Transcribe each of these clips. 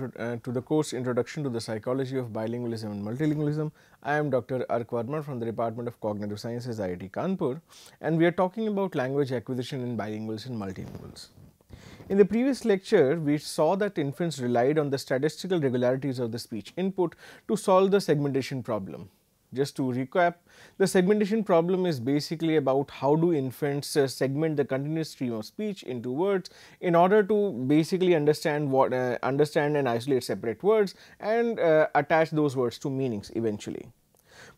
Uh, to the course Introduction to the Psychology of Bilingualism and Multilingualism. I am Dr. Ark from the Department of Cognitive Sciences, IIT Kanpur, and we are talking about language acquisition in bilinguals and multilinguals. In the previous lecture, we saw that infants relied on the statistical regularities of the speech input to solve the segmentation problem. Just to recap, the segmentation problem is basically about how do infants uh, segment the continuous stream of speech into words in order to basically understand what uh, understand and isolate separate words and uh, attach those words to meanings eventually.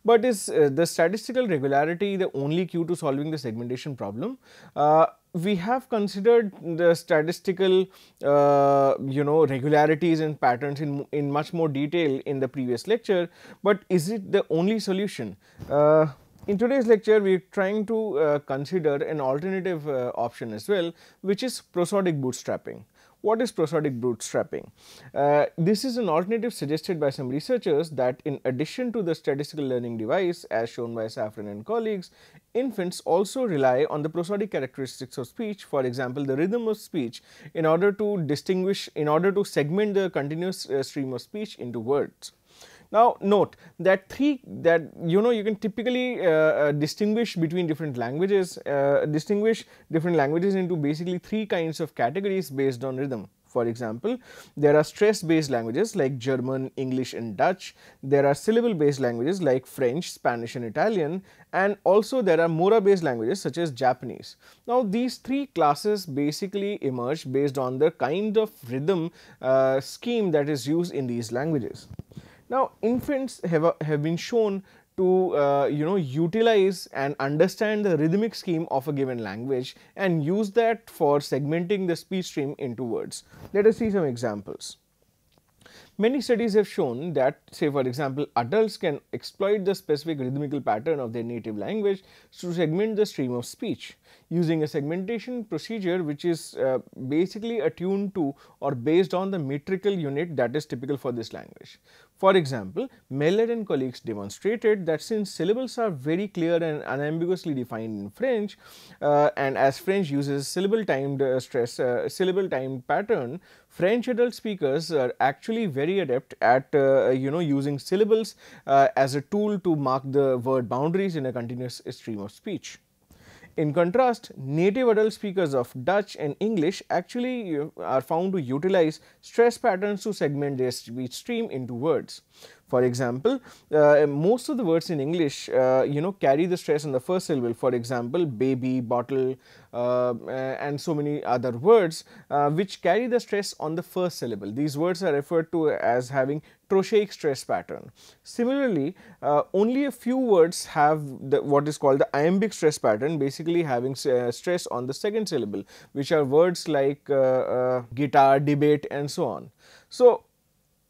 But is uh, the statistical regularity the only cue to solving the segmentation problem? We have considered the statistical uh, you know regularities and patterns in, in much more detail in the previous lecture, but is it the only solution? Uh, in today's lecture, we are trying to uh, consider an alternative uh, option as well, which is prosodic bootstrapping. What is prosodic bootstrapping? Uh, this is an alternative suggested by some researchers that in addition to the statistical learning device as shown by Saffran and colleagues, infants also rely on the prosodic characteristics of speech for example, the rhythm of speech in order to distinguish in order to segment the continuous uh, stream of speech into words. Now, note that three that you know you can typically uh, uh, distinguish between different languages, uh, distinguish different languages into basically three kinds of categories based on rhythm. For example, there are stress based languages like German, English and Dutch, there are syllable based languages like French, Spanish and Italian and also there are mora based languages such as Japanese. Now, these three classes basically emerge based on the kind of rhythm uh, scheme that is used in these languages. Now, infants have, have been shown to uh, you know utilize and understand the rhythmic scheme of a given language and use that for segmenting the speech stream into words. Let us see some examples. Many studies have shown that say for example, adults can exploit the specific rhythmical pattern of their native language to segment the stream of speech using a segmentation procedure which is uh, basically attuned to or based on the metrical unit that is typical for this language. For example, Mehler and colleagues demonstrated that since syllables are very clear and unambiguously defined in French uh, and as French uses syllable timed uh, stress uh, syllable timed pattern, French adult speakers are actually very adept at uh, you know using syllables uh, as a tool to mark the word boundaries in a continuous stream of speech. In contrast, native adult speakers of Dutch and English actually uh, are found to utilize stress patterns to segment their speech stream into words. For example, uh, most of the words in English uh, you know carry the stress on the first syllable for example, baby, bottle uh, and so many other words uh, which carry the stress on the first syllable. These words are referred to as having trochaic stress pattern. Similarly, uh, only a few words have the, what is called the iambic stress pattern basically having uh, stress on the second syllable which are words like guitar, debate and so on. So,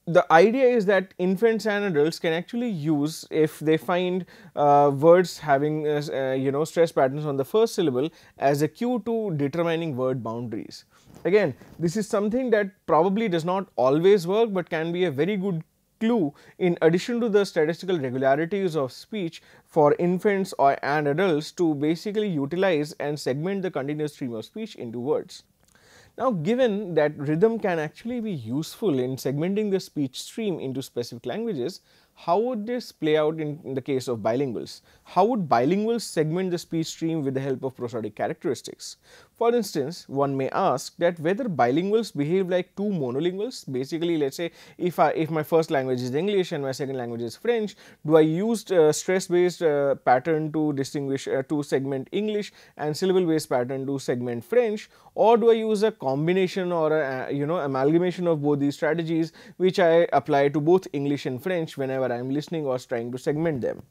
the idea is that infants and adults can actually use if they find uh, words having uh, uh, you know stress patterns on the first syllable as a cue to determining word boundaries. Again this is something that probably does not always work, but can be a very good clue in addition to the statistical regularities of speech for infants or and adults to basically utilize and segment the continuous stream of speech into words. Now, given that rhythm can actually be useful in segmenting the speech stream into specific languages, how would this play out in, in, the case of bilinguals? How would bilinguals segment the speech stream with the help of prosodic characteristics? For instance, one may ask that whether bilinguals behave like two monolinguals. Basically, let us say if I if my first language is English and my second language is French, do I use uh, stress based uh, pattern to distinguish uh, to segment English and syllable based pattern to segment French, or do I use a combination or a, you know amalgamation of both these strategies which I apply to both English and French whenever I am listening or trying to segment them.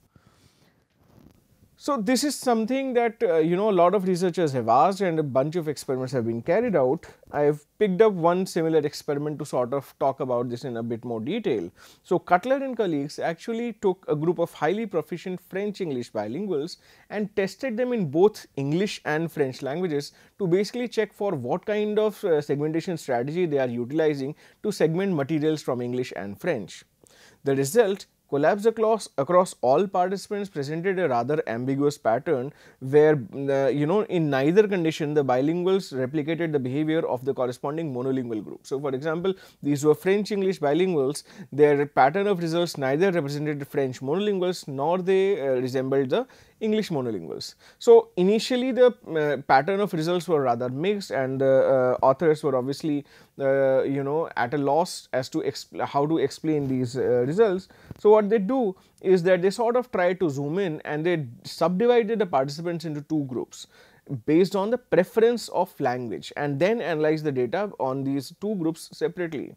So, this is something that uh, you know a lot of researchers have asked and a bunch of experiments have been carried out. I have picked up one similar experiment to sort of talk about this in a bit more detail. So, Cutler and colleagues actually took a group of highly proficient French English bilinguals and tested them in both English and French languages to basically check for what kind of uh, segmentation strategy they are utilizing to segment materials from English and French. The result collapse across, across all participants presented a rather ambiguous pattern where uh, you know in neither condition the bilinguals replicated the behavior of the corresponding monolingual group. So, for example, these were French English bilinguals their pattern of results neither represented French monolinguals nor they uh, resembled the English monolinguals. So, initially the uh, pattern of results were rather mixed and the uh, authors were obviously uh, you know at a loss as to how to explain these uh, results. So, what they do is that they sort of try to zoom in and they subdivided the participants into two groups based on the preference of language and then analyze the data on these two groups separately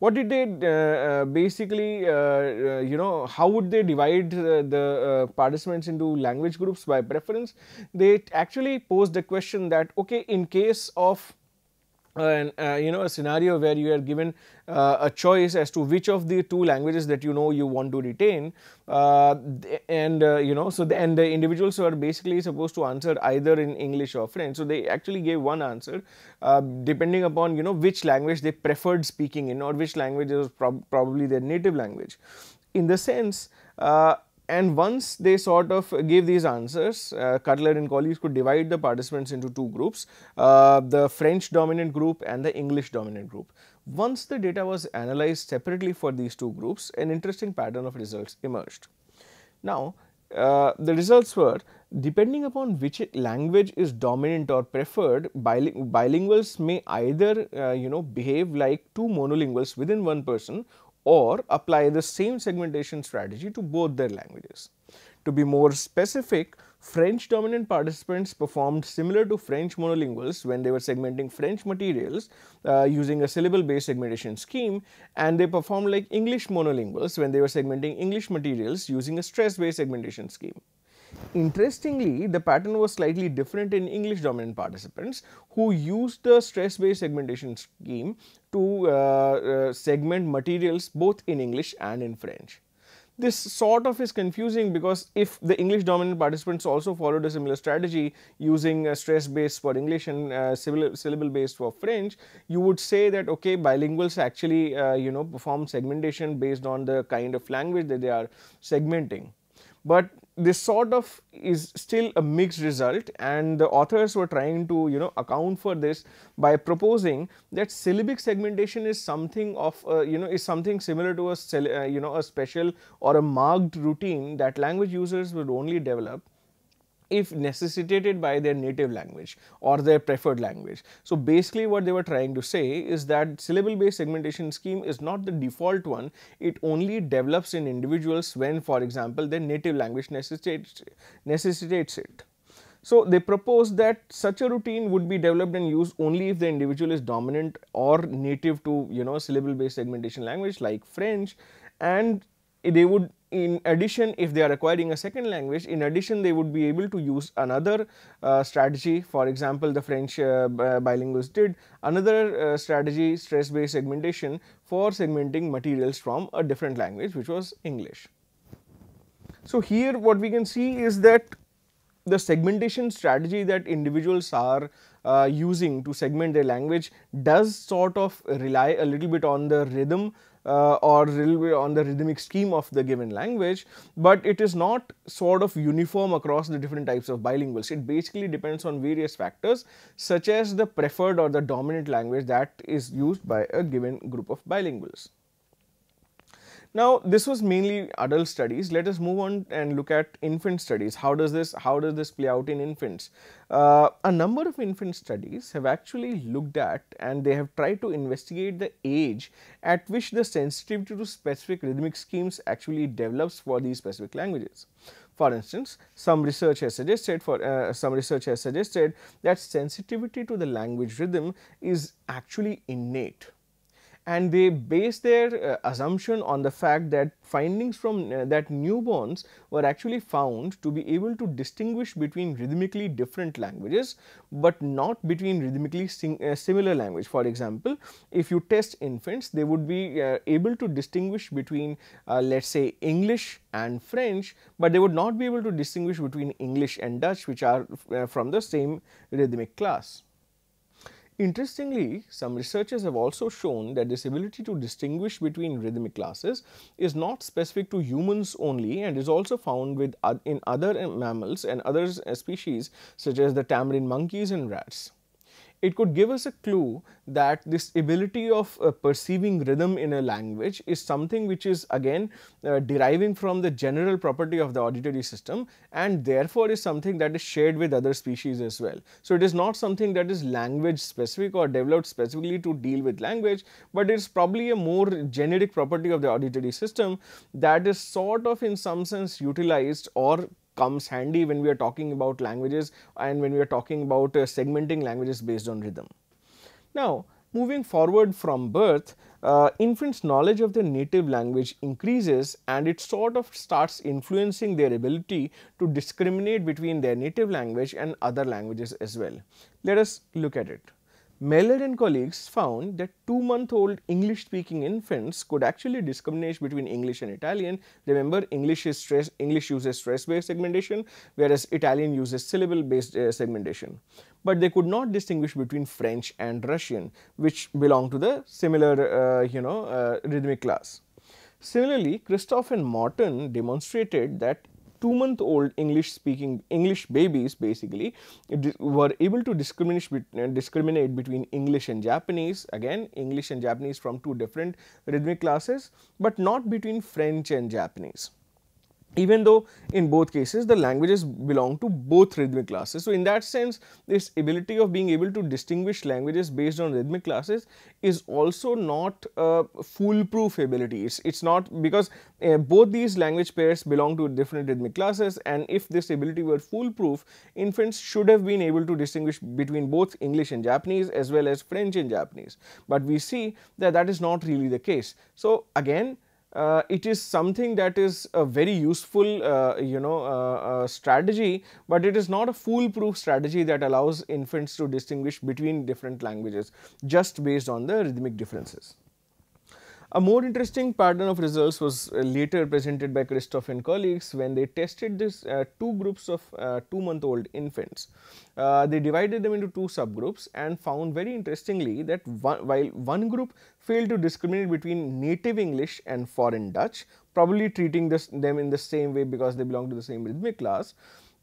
what did they uh, uh, basically uh, uh, you know how would they divide uh, the participants into language groups by preference? They actually posed the question that okay in case of and uh, you know a scenario where you are given uh, a choice as to which of the two languages that you know you want to retain uh, and uh, you know so the, and the individuals were basically supposed to answer either in english or french. So they actually gave one answer uh, depending upon you know which language they preferred speaking in or which language was prob probably their native language. In the sense uh, and once they sort of gave these answers, uh, Cutler and colleagues could divide the participants into two groups, uh, the French dominant group and the English dominant group. Once the data was analyzed separately for these two groups, an interesting pattern of results emerged. Now, uh, the results were depending upon which language is dominant or preferred biling bilinguals may either uh, you know behave like two monolinguals within one person or apply the same segmentation strategy to both their languages. To be more specific, French dominant participants performed similar to French monolinguals when they were segmenting French materials uh, using a syllable based segmentation scheme and they performed like English monolinguals when they were segmenting English materials using a stress based segmentation scheme. Interestingly, the pattern was slightly different in English dominant participants who used the stress based segmentation scheme to uh, uh, segment materials both in English and in French. This sort of is confusing because if the English dominant participants also followed a similar strategy using uh, stress based for English and uh, syllable based for French, you would say that okay bilinguals actually uh, you know perform segmentation based on the kind of language that they are segmenting. But this sort of is still a mixed result and the authors were trying to you know account for this by proposing that syllabic segmentation is something of uh, you know is something similar to a uh, you know a special or a marked routine that language users would only develop if necessitated by their native language or their preferred language. So, basically what they were trying to say is that syllable based segmentation scheme is not the default one, it only develops in individuals when for example, their native language necessitates, necessitates it. So, they propose that such a routine would be developed and used only if the individual is dominant or native to you know syllable based segmentation language like French and they would in addition if they are acquiring a second language in addition they would be able to use another uh, strategy for example the French uh, bilinguals did another uh, strategy stress based segmentation for segmenting materials from a different language which was English. So, here what we can see is that the segmentation strategy that individuals are uh, using to segment their language does sort of rely a little bit on the rhythm uh, or on the rhythmic scheme of the given language, but it is not sort of uniform across the different types of bilinguals. It basically depends on various factors such as the preferred or the dominant language that is used by a given group of bilinguals. Now, this was mainly adult studies. Let us move on and look at infant studies. How does this how does this play out in infants? Uh, a number of infant studies have actually looked at and they have tried to investigate the age at which the sensitivity to specific rhythmic schemes actually develops for these specific languages. For instance, some research has suggested for uh, some research has suggested that sensitivity to the language rhythm is actually innate and they base their uh, assumption on the fact that findings from uh, that newborns were actually found to be able to distinguish between rhythmically different languages, but not between rhythmically uh, similar language. For example, if you test infants they would be uh, able to distinguish between uh, let us say English and French, but they would not be able to distinguish between English and Dutch which are uh, from the same rhythmic class. Interestingly, some researchers have also shown that this ability to distinguish between rhythmic classes is not specific to humans only and is also found with in other mammals and other species such as the tamarin monkeys and rats it could give us a clue that this ability of uh, perceiving rhythm in a language is something which is again uh, deriving from the general property of the auditory system and therefore is something that is shared with other species as well. So, it is not something that is language specific or developed specifically to deal with language, but it is probably a more generic property of the auditory system that is sort of in some sense utilized or comes handy when we are talking about languages and when we are talking about uh, segmenting languages based on rhythm. Now, moving forward from birth, uh, infants knowledge of their native language increases and it sort of starts influencing their ability to discriminate between their native language and other languages as well. Let us look at it. Mehler and colleagues found that 2 month old English speaking infants could actually discriminate between English and Italian. Remember English is stress English uses stress based segmentation whereas Italian uses syllable based uh, segmentation. But they could not distinguish between French and Russian which belong to the similar uh, you know uh, rhythmic class. Similarly, Christophe and Morton demonstrated that two month old English speaking English babies basically were able to discriminate, uh, discriminate between English and Japanese. Again English and Japanese from two different rhythmic classes, but not between French and Japanese even though in both cases the languages belong to both rhythmic classes. So, in that sense this ability of being able to distinguish languages based on rhythmic classes is also not a foolproof ability. It is not because uh, both these language pairs belong to different rhythmic classes and if this ability were foolproof infants should have been able to distinguish between both English and Japanese as well as French and Japanese, but we see that that is not really the case. So, again uh, it is something that is a very useful uh, you know uh, uh, strategy, but it is not a foolproof strategy that allows infants to distinguish between different languages just based on the rhythmic differences. A more interesting pattern of results was uh, later presented by Christophe and colleagues when they tested this uh, two groups of uh, 2 month old infants. Uh, they divided them into two subgroups and found very interestingly that one, while one group failed to discriminate between native English and foreign Dutch, probably treating this, them in the same way because they belong to the same rhythmic class,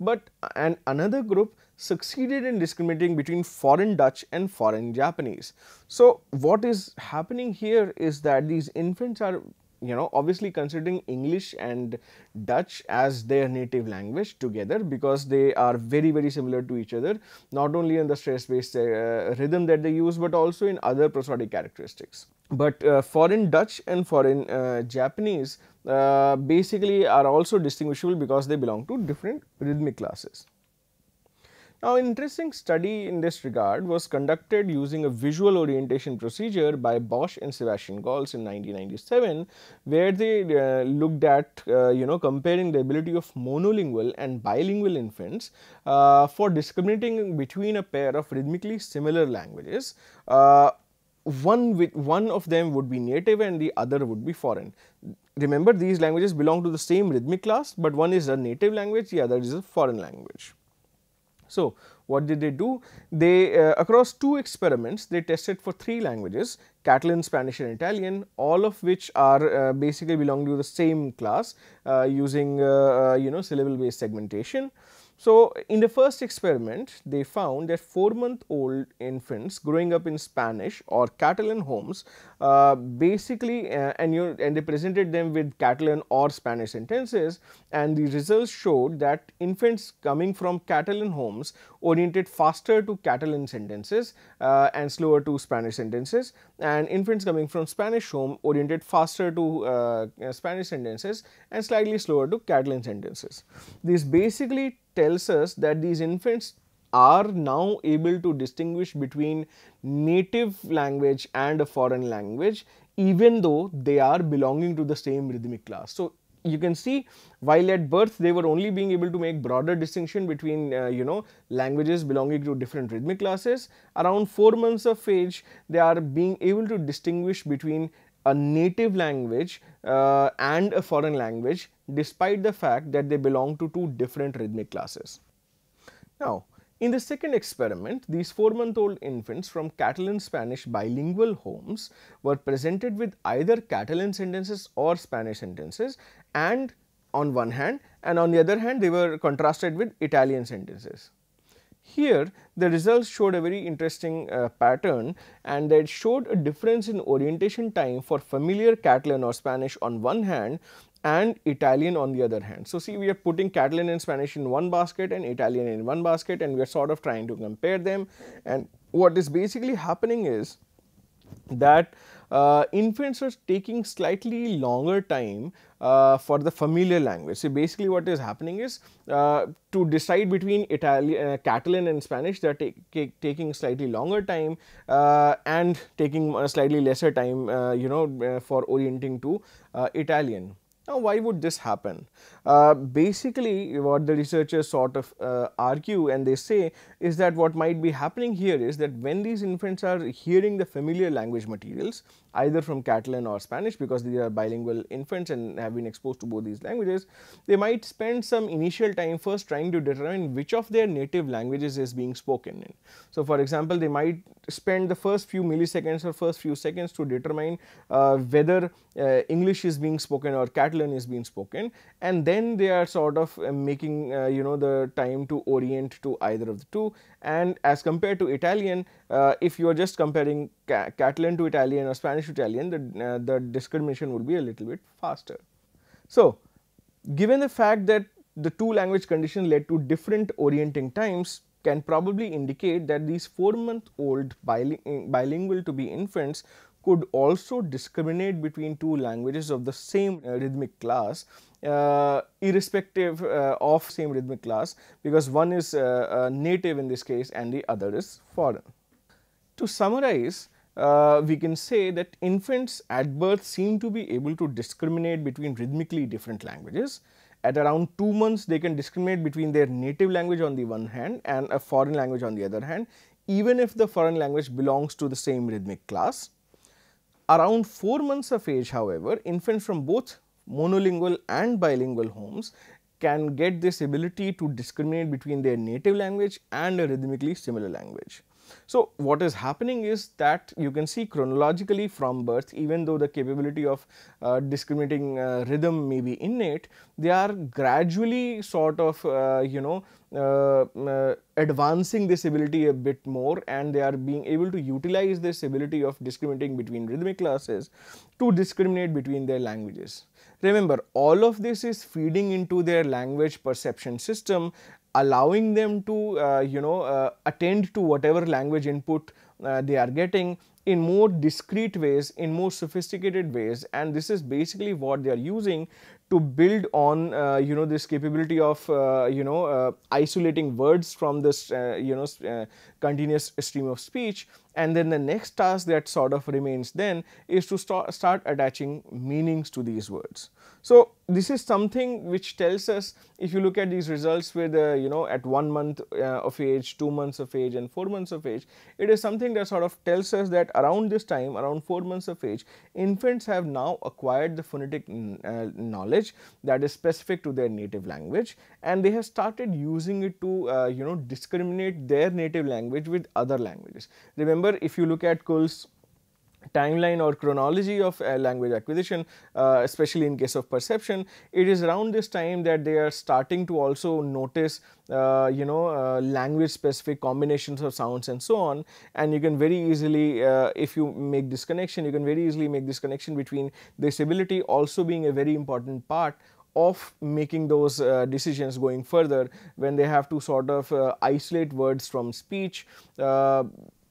but and another group succeeded in discriminating between foreign Dutch and foreign Japanese. So, what is happening here is that these infants are you know obviously considering English and Dutch as their native language together because they are very very similar to each other not only in the stress based uh, rhythm that they use but also in other prosodic characteristics. But uh, foreign Dutch and foreign uh, Japanese uh, basically are also distinguishable because they belong to different rhythmic classes. Now, an interesting study in this regard was conducted using a visual orientation procedure by Bosch and Sebastián-Gallés in 1997, where they uh, looked at uh, you know comparing the ability of monolingual and bilingual infants uh, for discriminating between a pair of rhythmically similar languages uh, one with one of them would be native and the other would be foreign. Remember these languages belong to the same rhythmic class, but one is a native language, the other is a foreign language. So, what did they do? They uh, across two experiments they tested for three languages Catalan, Spanish and Italian all of which are uh, basically belong to the same class uh, using uh, uh, you know syllable based segmentation. So, in the first experiment they found that 4 month old infants growing up in Spanish or Catalan homes uh, basically uh, and you and they presented them with Catalan or Spanish sentences and the results showed that infants coming from Catalan homes oriented faster to Catalan sentences uh, and slower to Spanish sentences and infants coming from Spanish home oriented faster to uh, Spanish sentences and slightly slower to Catalan sentences. This basically tells us that these infants are now able to distinguish between native language and a foreign language even though they are belonging to the same rhythmic class. So, you can see while at birth they were only being able to make broader distinction between uh, you know languages belonging to different rhythmic classes around 4 months of age they are being able to distinguish between a native language uh, and a foreign language despite the fact that they belong to two different rhythmic classes. Now, in the second experiment, these 4 month old infants from Catalan Spanish bilingual homes were presented with either Catalan sentences or Spanish sentences and on one hand and on the other hand they were contrasted with Italian sentences. Here the results showed a very interesting uh, pattern and it showed a difference in orientation time for familiar Catalan or Spanish on one hand and Italian on the other hand. So, see we are putting Catalan and Spanish in one basket and Italian in one basket and we are sort of trying to compare them and what is basically happening is that uh, infants are taking slightly longer time uh, for the familiar language. So, basically what is happening is uh, to decide between Italian, uh, Catalan and Spanish they are taking slightly longer time uh, and taking slightly lesser time uh, you know for orienting to Italian. Now, why would this happen? Uh, basically, what the researchers sort of uh, argue and they say is that what might be happening here is that when these infants are hearing the familiar language materials, either from Catalan or Spanish because they are bilingual infants and have been exposed to both these languages, they might spend some initial time first trying to determine which of their native languages is being spoken in. So, for example, they might spend the first few milliseconds or first few seconds to determine uh, whether uh, English is being spoken or Catalan is being spoken and then they are sort of uh, making uh, you know the time to orient to either of the two and as compared to Italian uh, if you are just comparing Ca Catalan to Italian or Spanish Italian the, uh, the discrimination would be a little bit faster. So, given the fact that the two language conditions led to different orienting times can probably indicate that these 4 month old biling bilingual to be infants could also discriminate between two languages of the same uh, rhythmic class uh, irrespective uh, of same rhythmic class because one is uh, uh, native in this case and the other is foreign. To summarize, uh, we can say that infants at birth seem to be able to discriminate between rhythmically different languages. At around 2 months, they can discriminate between their native language on the one hand and a foreign language on the other hand, even if the foreign language belongs to the same rhythmic class. Around 4 months of age however, infants from both monolingual and bilingual homes can get this ability to discriminate between their native language and a rhythmically similar language. So, what is happening is that you can see chronologically from birth even though the capability of uh, discriminating uh, rhythm may be innate, they are gradually sort of uh, you know uh, uh, advancing this ability a bit more and they are being able to utilize this ability of discriminating between rhythmic classes to discriminate between their languages. Remember all of this is feeding into their language perception system allowing them to uh, you know uh, attend to whatever language input uh, they are getting in more discrete ways in more sophisticated ways and this is basically what they are using to build on uh, you know this capability of uh, you know uh, isolating words from this you know continuous stream of speech and then the next task that sort of remains then is to start, start attaching meanings to these words. So, this is something which tells us if you look at these results with uh, you know at 1 month of age, 2 months of age and 4 months of age, it is something that sort of tells us that around this time around 4 months of age infants have now acquired the phonetic knowledge knowledge that is specific to their native language and they have started using it to uh, you know discriminate their native language with other languages. Remember if you look at Kuhl's timeline or chronology of uh, language acquisition uh, especially in case of perception it is around this time that they are starting to also notice uh, you know uh, language specific combinations of sounds and so on. And you can very easily uh, if you make this connection you can very easily make this connection between this ability also being a very important part of making those uh, decisions going further when they have to sort of uh, isolate words from speech, uh,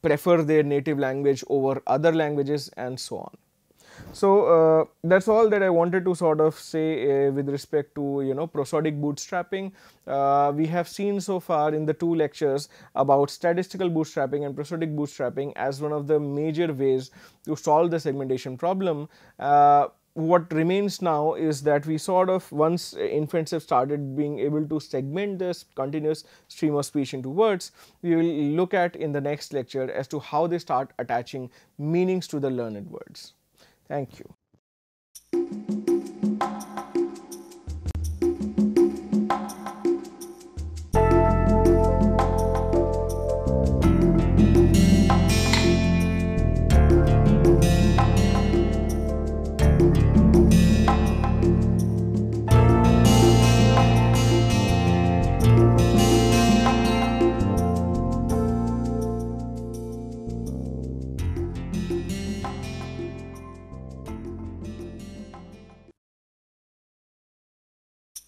prefer their native language over other languages and so on. So, uh, that is all that I wanted to sort of say uh, with respect to you know prosodic bootstrapping. Uh, we have seen so far in the two lectures about statistical bootstrapping and prosodic bootstrapping as one of the major ways to solve the segmentation problem. What remains now is that we sort of once infants have started being able to segment this continuous stream of speech into words, we will look at in the next lecture as to how they start attaching meanings to the learned words. Thank you.